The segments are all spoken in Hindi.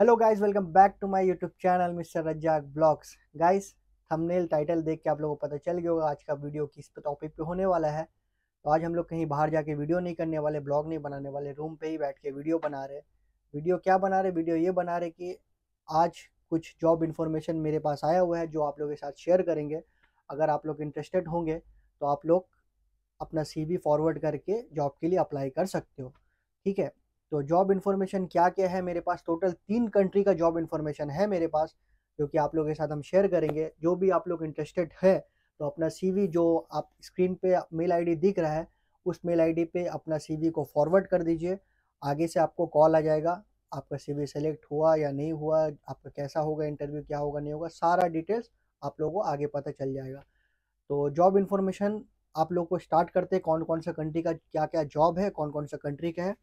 Hello guys welcome back to my YouTube channel mister Razzaq blogs guys thumbnail title देख के आप लोगों को पता चल गया होगा, आज का वीडियो किस टॉपिक पे होने वाला है। तो आज हम लोग कहीं बाहर जाके वीडियो नहीं करने वाले ब्लॉग नहीं बनाने वाले रूम पे ही बैठ के वीडियो बना रहे वीडियो क्या बना रहे वीडियो ये बना रहे कि आज कुछ जॉब इन्फॉर्मेशन मेरे पास आया हुआ है, जो आप लोगों के साथ शेयर करेंगे। अगर आप लोग इंटरेस्टेड होंगे तो आप लोग अपना सी फॉरवर्ड करके जॉब के लिए अप्लाई कर सकते हो। ठीक है? तो जॉब इन्फॉर्मेशन क्या क्या है मेरे पास? टोटल तीन कंट्री का जॉब इन्फॉर्मेशन है मेरे पास, जो कि आप लोगों के साथ हम शेयर करेंगे। जो भी आप लोग इंटरेस्टेड है तो अपना सीवी जो आप स्क्रीन पे मेल आईडी दिख रहा है, उस मेल आईडी पे अपना सीवी को फॉरवर्ड कर दीजिए। आगे से आपको कॉल आ जाएगा, आपका सीवी सेलेक्ट हुआ या नहीं हुआ, आपका कैसा होगा इंटरव्यू क्या होगा, नहीं होगा, सारा डिटेल्स आप लोगों को आगे पता चल जाएगा। तो जॉब इन्फॉर्मेशन आप लोग को स्टार्ट करते हैं कौन कौन सा कंट्री का क्या क्या जॉब है कौन कौन सा कंट्री का है।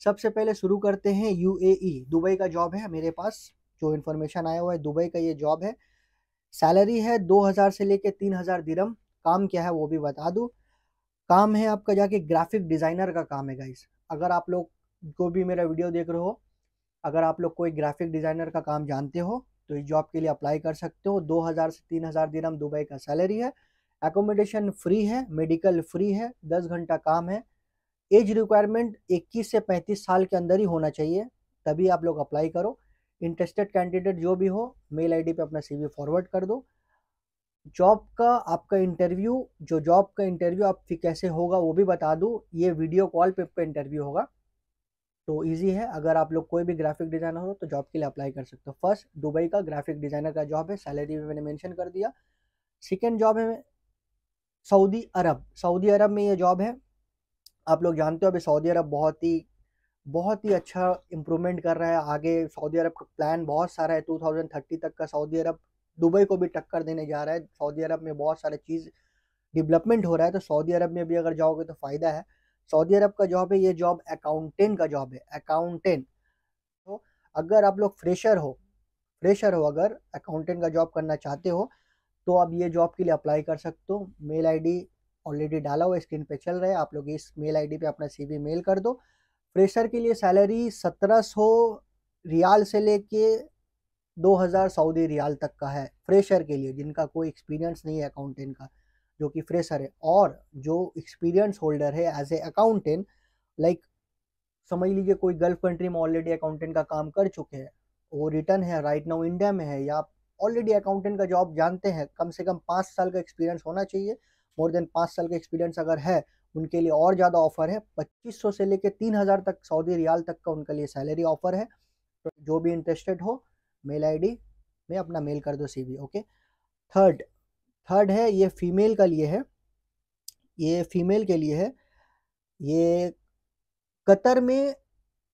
सबसे पहले शुरू करते हैं यूएई दुबई का जॉब है मेरे पास, जो इन्फॉर्मेशन आया हुआ है, दुबई का ये जॉब है। सैलरी है 2000 से लेके 3000 दिरम काम क्या है वो भी बता दूँ। काम है आपका जाके ग्राफिक डिज़ाइनर का काम है गाइस अगर आप लोग को भी मेरा वीडियो देख रहे हो, अगर आप लोग कोई ग्राफिक डिज़ाइनर का काम जानते हो तो इस जॉब के लिए अप्लाई कर सकते हो। 2000 से 3000 दिरम दुबई का सैलरी है। एकोमोडेशन फ्री है मेडिकल फ्री है 10 घंटा काम है। एज रिक्वायरमेंट 21 से 35 साल के अंदर ही होना चाहिए, तभी आप लोग अप्लाई करो। इंटरेस्टेड कैंडिडेट जो भी हो मेल आईडी पे अपना सीवी फॉरवर्ड कर दो। जॉब का आपका इंटरव्यू जो जॉब का इंटरव्यू आप कैसे होगा, वो भी बता दूँ। ये वीडियो कॉल पे इंटरव्यू होगा। तो इजी है। अगर आप लोग कोई भी ग्राफिक डिज़ाइनर हो तो जॉब के लिए अप्लाई कर सकते हो। फ़र्स्ट दुबई का ग्राफिक डिज़ाइनर का जॉब है। सैलरी भी मैंने मेंशन कर दिया। सेकेंड जॉब है सऊदी अरब सऊदी अरब में ये जॉब है। आप लोग जानते हो अभी सऊदी अरब बहुत ही बहुत ही अच्छा इम्प्रूवमेंट कर रहा है। आगे सऊदी अरब का प्लान बहुत सारा है। 2030 तक का सऊदी अरब दुबई को भी टक्कर देने जा रहा है। सऊदी अरब में बहुत सारे चीज़ डेवलपमेंट हो रहा है। तो सऊदी अरब में भी अगर जाओगे तो फ़ायदा है। सऊदी अरब का जॉब है, ये जॉब अकाउंटेंट का जॉब है। अकाउंटेंट तो अगर आप लोग फ्रेशर हो फ्रेशर हो अगर अकाउंटेंट का जॉब करना चाहते हो तो आप ये जॉब के लिए अप्लाई कर सकते हो। मेल आईडी ऑलरेडी डाला हुआ स्क्रीन पे चल रहा है। आप लोग इस मेल आईडी पे अपना सीवी मेल कर दो। फ्रेशर के लिए सैलरी सत्रह सौ रियाल से लेके दो हज़ार सऊदी रियाल तक का है फ्रेशर के लिए, जिनका कोई एक्सपीरियंस नहीं है अकाउंटेंट का, जो कि फ्रेशर है। और जो एक्सपीरियंस होल्डर है एज ए अकाउंटेंट लाइक समझ लीजिए कोई गल्फ कंट्री में ऑलरेडी अकाउंटेंट का काम कर चुके हैं, वो रिटर्न है राइट नाउ इंडिया में है, या ऑलरेडी अकाउंटेंट का जॉब जानते हैं, कम से कम पाँच साल का एक्सपीरियंस होना चाहिए मोर देन पाँच साल का एक्सपीरियंस अगर है, उनके लिए और ज़्यादा ऑफ़र है। पच्चीस सौ से लेकर तीन हज़ार तक, सऊदी रियाल तक का उनके लिए सैलरी ऑफ़र है। तो जो भी इंटरेस्टेड हो मेल आईडी में अपना मेल कर दो सीवी ओके थर्ड थर्ड है, ये फीमेल का लिए है। ये फीमेल के लिए है। ये कतर में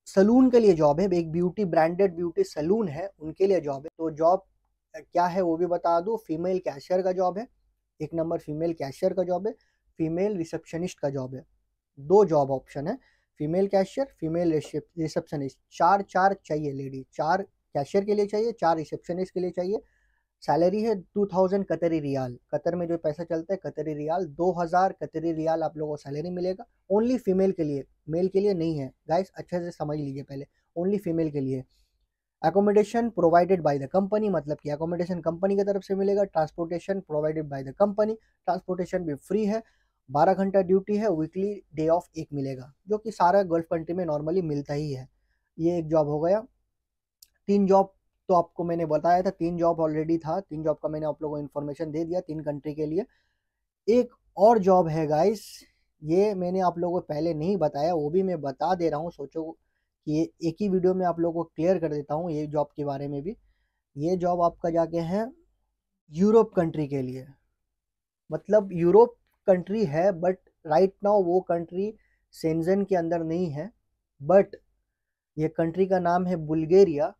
सलून के लिए जॉब है। एक ब्यूटी ब्रांडेड ब्यूटी सलून है, उनके लिए जॉब है। तो जॉब क्या है वो भी बता दो। फीमेल कैशियर का जॉब है। एक नंबर फीमेल कैशियर का जॉब है, फीमेल रिसेप्शनिस्ट का जॉब है। दो जॉब ऑप्शन है, फीमेल कैशियर, फीमेल रिसेप्शनिस्ट। चार चार चाहिए लेडी, चार कैशियर के लिए चाहिए, चार रिसेप्शनिस्ट के लिए चाहिए। सैलरी है टू थाउज़ेंड कतरी रियाल। कतर में जो पैसा चलता है, कतरी रियाल, दो हज़ार कतरी रियाल आप लोगों को सैलरी मिलेगा। ओनली फीमेल के लिए, मेल के लिए नहीं है। गाइस, अच्छे से समझ लीजिए पहले। ओनली फीमेल के लिए। Accommodation provided by the company मतलब कि एकोमोडेशन कंपनी की तरफ़ से मिलेगा transportation provided by the company transportation भी फ्री है, बारह घंटा ड्यूटी है वीकली डे ऑफ़ एक मिलेगा, जो कि सारा गल्फ कंट्री में नॉर्मली मिलता ही है। ये एक जॉब हो गया। तीन जॉब तो आपको मैंने बताया था, तीन जॉब ऑलरेडी था, तीन जॉब का मैंने आप लोगों को इन्फॉर्मेशन दे दिया तीन कंट्री के लिए। एक और जॉब है गाइस ये मैंने आप लोगों को पहले नहीं बताया, वो भी मैं बता दे रहा हूँ, सोचो कि एक ही वीडियो में आप लोगों को क्लियर कर देता हूँ, ये जॉब के बारे में भी। ये जॉब आपका जाके है यूरोप कंट्री के लिए। मतलब यूरोप कंट्री है, बट राइट नाउ वो कंट्री सेंजन के अंदर नहीं है। बट ये कंट्री का नाम है बुल्गेरिया,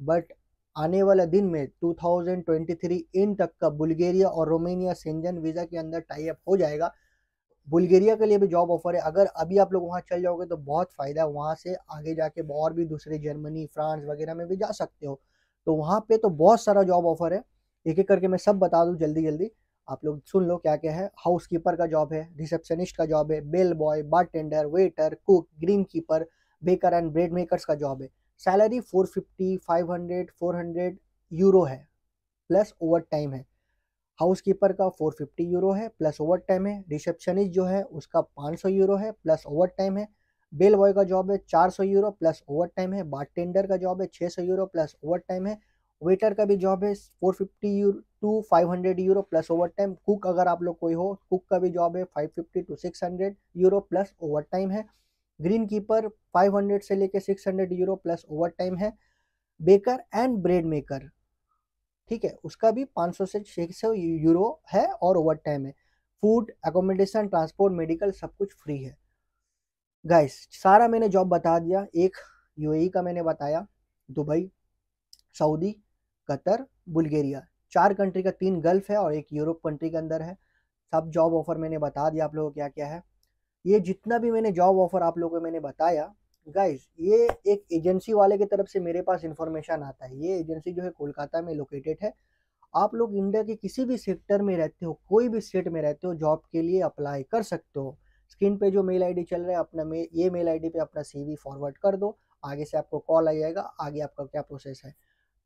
बट आने वाले दिन में 2023 इन तक का बुल्गेरिया और रोमेनिया सेंजन वीज़ा के अंदर टाई अप हो जाएगा। बुल्गेरिया के लिए भी जॉब ऑफ़र है। अगर अभी आप लोग वहाँ चल जाओगे तो बहुत फ़ायदा है। वहाँ से आगे जाके और भी दूसरे जर्मनी, फ्रांस वगैरह में भी जा सकते हो। तो वहाँ पे तो बहुत सारा जॉब ऑफ़र है। एक एक करके मैं सब बता दूँ जल्दी जल्दी आप लोग सुन लो क्या क्या है। हाउस कीपर का जॉब है रिसेप्शनिस्ट का जॉब है bell boy bar waiter cook greenkeeper baker and bread makers का जॉब है सैलरी 450 500 400 यूरो है। प्लस ओवर टाइम है। हाउस कीपर का 450 यूरो है, प्लस ओवर टाइम है, रिसेप्शनिस्ट जो है उसका 500 यूरो है, प्लस ओवर टाइम है। बेल बॉय का जॉब है 400 यूरो, प्लस ओवर टाइम है। बारटेंडर का जॉब है 600 यूरो, प्लस ओवर टाइम है। वेटर का भी जॉब है 450 euro to 500 euro, plus overtime cook अगर आप लोग कोई हो, कुक का भी जॉब है 550 to 600 euro, plus overtime है। ग्रीन कीपर 500 से लेके 600 यूरो, प्लस ओवर टाइम है। बेकर एंड ब्रेड मेकर ठीक है, उसका भी 500 से 600 यूरो है और ओवर टाइम है। फ़ूड अकोमोडेशन ट्रांसपोर्ट मेडिकल सब कुछ फ्री है। गाइस सारा मैंने जॉब बता दिया। एक यूएई का मैंने बताया, दुबई, सऊदी, कतर, बुल्गेरिया। चार कंट्री का तीन गल्फ है और एक यूरोप कंट्री के अंदर है। सब जॉब ऑफ़र मैंने बता दिया आप लोगों को क्या क्या है। ये जितना भी मैंने जॉब ऑफ़र आप लोगों को मैंने बताया गाइस ये एक एजेंसी वाले की तरफ़ से मेरे पास इंफॉर्मेशन आता है। ये एजेंसी जो है कोलकाता में लोकेटेड है। आप लोग इंडिया के किसी भी सेक्टर में रहते हो कोई भी स्टेट में रहते हो जॉब के लिए अप्लाई कर सकते हो। स्क्रीन पे जो मेल आईडी चल रहा है अपना मे, ये मेल आईडी पे अपना सीवी फॉरवर्ड कर दो। आगे से आपको कॉल आ जाएगा आगे आपका क्या प्रोसेस है।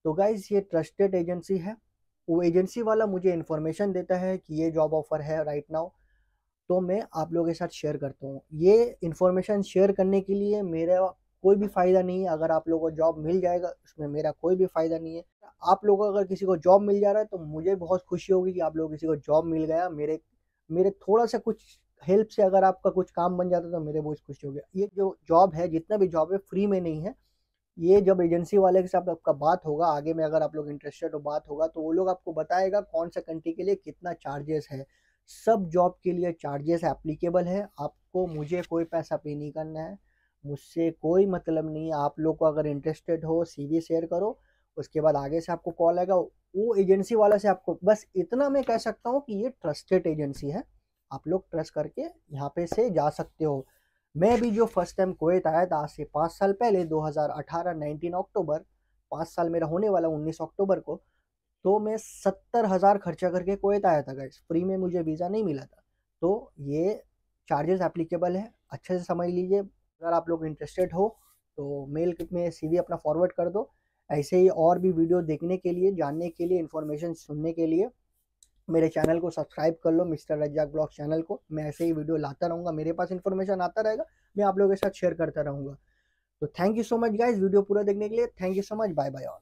तो गाइज़ ये ट्रस्टेड एजेंसी है। वो एजेंसी वाला मुझे इन्फॉर्मेशन देता है कि ये जॉब ऑफ़र है राइट नाउ तो मैं आप लोगों के साथ शेयर करता हूँ। ये इन्फॉर्मेशन शेयर करने के लिए मेरा कोई भी फ़ायदा नहीं है। अगर आप लोगों को जॉब मिल जाएगा, उसमें मेरा कोई भी फ़ायदा नहीं है। आप लोगों को अगर किसी को जॉब मिल जा रहा है तो मुझे बहुत खुशी होगी कि आप लोग किसी को जॉब मिल गया। मेरे मेरे थोड़ा सा कुछ हेल्प से अगर आपका कुछ काम बन जाता तो मेरे बहुत खुशी हो गया ये जो जॉब है, जितना भी जॉब है फ्री में नहीं है। ये जब एजेंसी वाले के साथ आपका बात होगा, आगे में अगर आप लोग इंटरेस्टेड हो, बात होगा तो वो लोग आपको बताएगा कौन सा कंट्री के लिए कितना चार्जेस है। सब जॉब के लिए चार्जेस एप्लीकेबल है। आपको मुझे कोई पैसा पे नहीं करना है। मुझसे कोई मतलब नहीं है। आप लोग को अगर इंटरेस्टेड हो सी शेयर करो, उसके बाद आगे से आपको कॉल आएगा। वो एजेंसी वाला से आपको, बस इतना मैं कह सकता हूँ कि ये ट्रस्टेड एजेंसी है। आप लोग ट्रस्ट करके यहाँ पे से जा सकते हो। मैं भी जो फ़र्स्ट टाइम कोयत आया था, आज से पाँच साल पहले 2018 19 अक्टूबर, पाँच साल मेरा होने वाला 19 अक्टूबर को तो मैं सत्तर हज़ार खर्चा करके कोयत आया था गाइस फ्री में मुझे वीज़ा नहीं मिला था। तो ये चार्जेस एप्लीकेबल है। अच्छे से समझ लीजिए। अगर आप लोग इंटरेस्टेड हो तो मेल में सीवी अपना फॉरवर्ड कर दो। ऐसे ही और भी वीडियो देखने के लिए, जानने के लिए इन्फॉर्मेशन सुनने के लिए, मेरे चैनल को सब्सक्राइब कर लो मिस्टर रज्जाक ब्लॉग चैनल को। मैं ऐसे ही वीडियो लाता रहूँगा। मेरे पास इन्फॉर्मेशन आता रहेगा। मैं आप लोगों के साथ शेयर करता रहूँगा। तो thank you so much guys video पूरा देखने के लिए thank you so much bye bye all